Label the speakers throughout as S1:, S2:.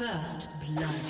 S1: First blood.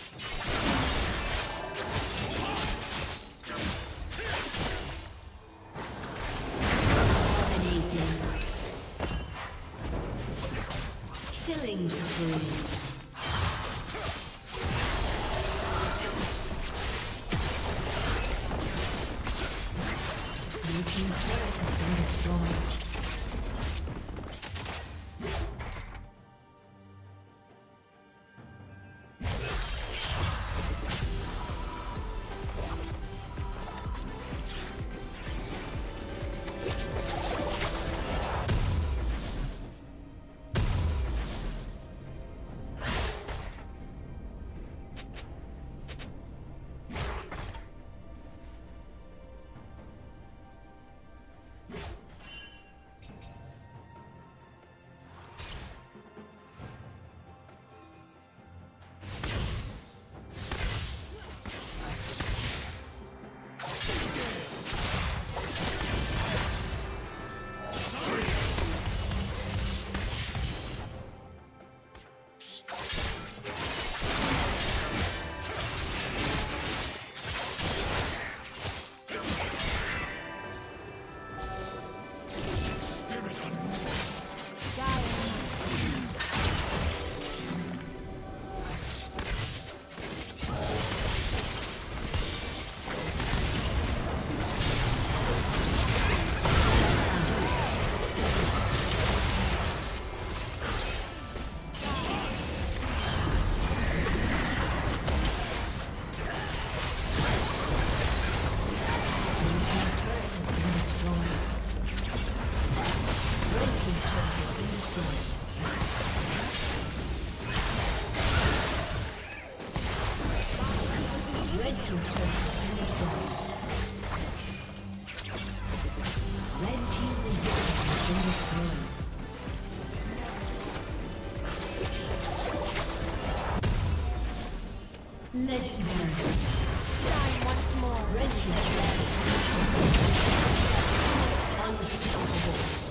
S1: Legendary. Shine once more. Red Unstoppable.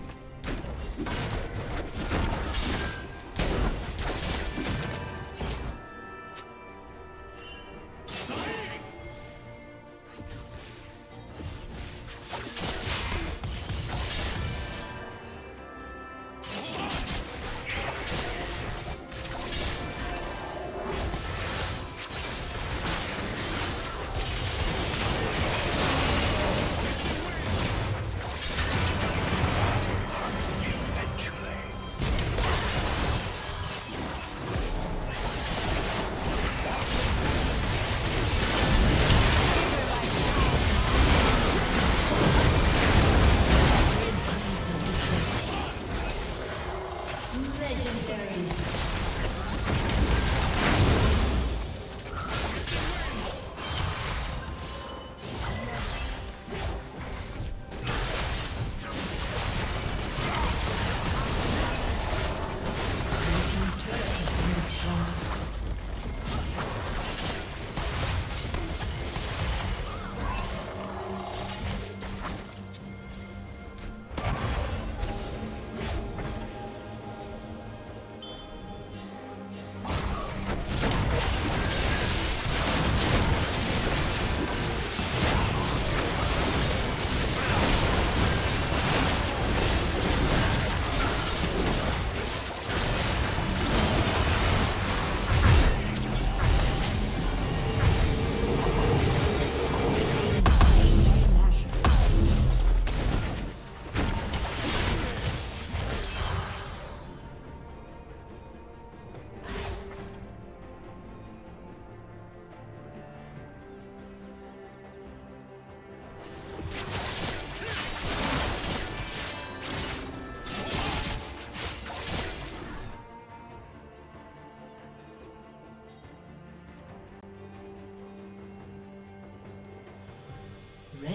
S1: Legendary.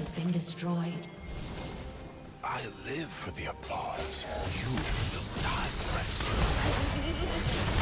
S1: Has been destroyed.
S2: I live for the applause. You will die for
S1: Blue